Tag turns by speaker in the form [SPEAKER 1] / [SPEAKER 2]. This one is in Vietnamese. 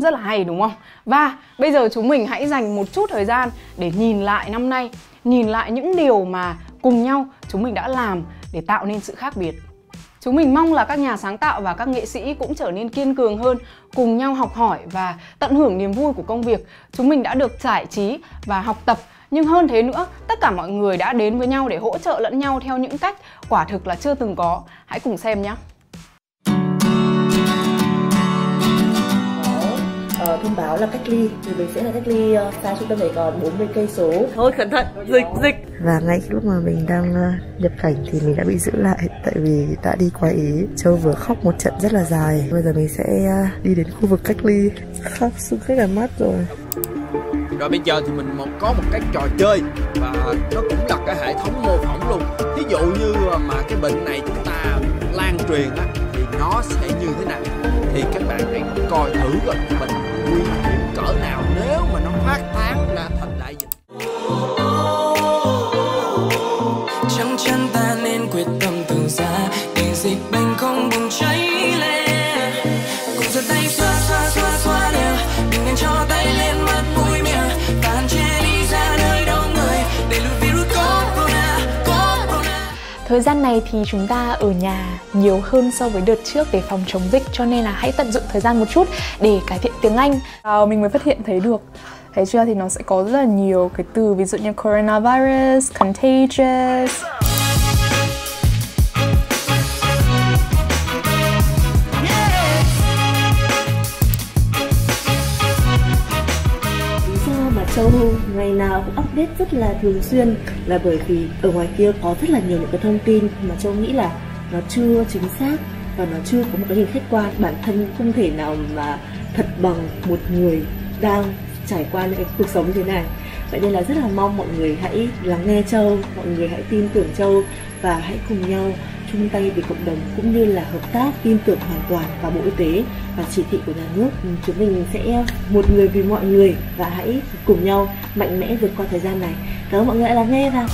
[SPEAKER 1] rất là hay đúng không? Và bây giờ chúng mình hãy dành một chút thời gian để nhìn lại năm nay, nhìn lại những điều mà cùng nhau chúng mình đã làm để tạo nên sự khác biệt. Chúng mình mong là các nhà sáng tạo và các nghệ sĩ cũng trở nên kiên cường hơn, cùng nhau học hỏi và tận hưởng niềm vui của công việc. Chúng mình đã được giải trí và học tập nhưng hơn thế nữa, tất cả mọi người đã đến với nhau để hỗ trợ lẫn nhau theo những cách quả thực là chưa từng có. Hãy cùng xem nhé!
[SPEAKER 2] Báo là cách ly thì mình sẽ là cách ly xa trung tâm này còn 40 cây số.
[SPEAKER 1] Thôi cẩn thận dịch dịch.
[SPEAKER 2] Và ngay lúc mà mình đang uh, nhập cảnh thì mình đã bị giữ lại tại vì đã đi qua ý. Châu vừa khóc một trận rất là dài. Bây giờ mình sẽ uh, đi đến khu vực cách ly. Khóc xuống rất là mắt rồi.
[SPEAKER 3] Rồi bây giờ thì mình có một cái trò chơi và nó cũng là cái hệ thống mô phỏng luôn. Ví dụ như mà cái bệnh này chúng ta lan truyền á thì nó sẽ như thế nào? Thì các bạn hãy coi thử coi mình trong chân ta nên quyết tâm từ xa để dịch bệnh không bùng cháy lên cùng giơ tay xoa xoa xoa xoa đều đừng nên cho tay lên mặt mũi miệng và hạn chế đi ra nơi đông người để lùi virus corona corona.
[SPEAKER 4] Thời gian này thì chúng ta ở nhà nhiều hơn so với đợt trước để phòng chống dịch cho nên là hãy tận dụng thời gian một chút để cải thiện tiếng Anh.
[SPEAKER 5] À, mình mới phát hiện thấy được thấy chưa thì nó sẽ có rất là nhiều cái từ ví dụ như coronavirus, contagious.
[SPEAKER 2] Châu ngày nào cũng update rất là thường xuyên là bởi vì ở ngoài kia có rất là nhiều những cái thông tin mà Châu nghĩ là nó chưa chính xác và nó chưa có một cái nhìn khách quan bản thân không thể nào mà thật bằng một người đang trải qua những cái cuộc sống như thế này. Vậy nên là rất là mong mọi người hãy lắng nghe châu, mọi người hãy tin tưởng châu và hãy cùng nhau chung tay vì cộng đồng cũng như là hợp tác, tin tưởng hoàn toàn vào bộ y tế và chỉ thị của nhà nước. Chúng mình sẽ một người vì mọi người và hãy cùng nhau mạnh mẽ vượt qua thời gian này. Cảm ơn mọi người đã lắng nghe và